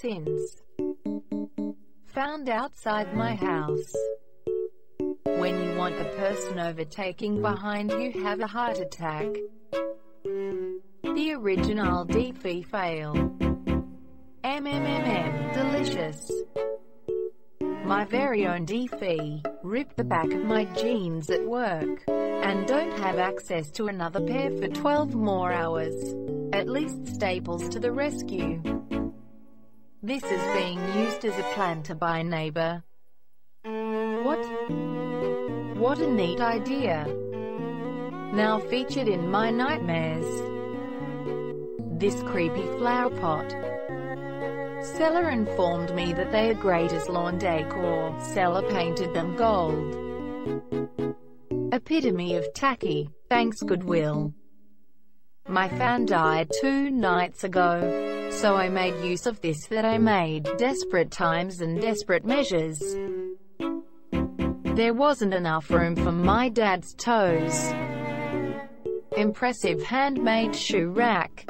since. Found outside my house. When you want the person overtaking behind you have a heart attack. The original Deefy fail. MMMM, delicious. My very own Deefy, ripped the back of my jeans at work, and don't have access to another pair for 12 more hours. At least Staples to the rescue. This is being used as a planter by a neighbor. What? What a neat idea. Now featured in my nightmares. This creepy flower pot. Seller informed me that they are great as lawn decor. Seller painted them gold. Epitome of tacky. Thanks Goodwill. My fan died two nights ago, so I made use of this that I made desperate times and desperate measures. There wasn't enough room for my dad's toes. Impressive handmade shoe rack.